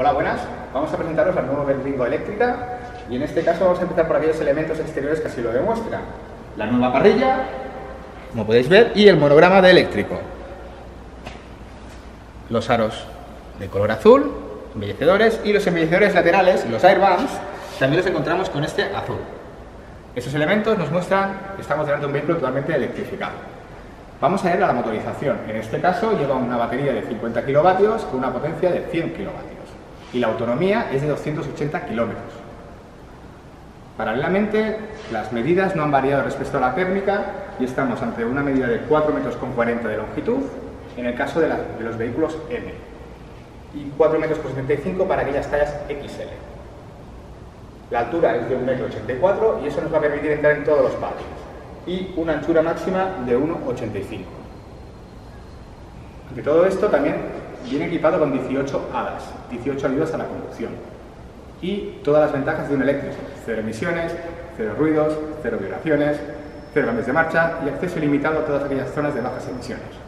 Hola, buenas. Vamos a presentaros la nueva Berlingo eléctrica y en este caso vamos a empezar por aquellos elementos exteriores que así lo demuestran. La nueva parrilla, como podéis ver, y el monograma de eléctrico. Los aros de color azul, embellecedores, y los embellecedores laterales, los airbags, también los encontramos con este azul. Estos elementos nos muestran que estamos delante de un vehículo totalmente electrificado. Vamos a ver la motorización. En este caso lleva una batería de 50 kilovatios con una potencia de 100 kilovatios y la autonomía es de 280 kilómetros. Paralelamente, las medidas no han variado respecto a la térmica y estamos ante una medida de 4 metros con 40 de longitud en el caso de, de los vehículos M y 4 metros con 75 para aquellas tallas XL. La altura es de 1,84 m y eso nos va a permitir entrar en todos los patios y una anchura máxima de 1,85 Ante todo esto también viene equipado con 18 hadas, 18 ayudas a la conducción y todas las ventajas de un eléctrico, cero emisiones, cero ruidos, cero vibraciones, cero cambios de marcha y acceso ilimitado a todas aquellas zonas de bajas emisiones.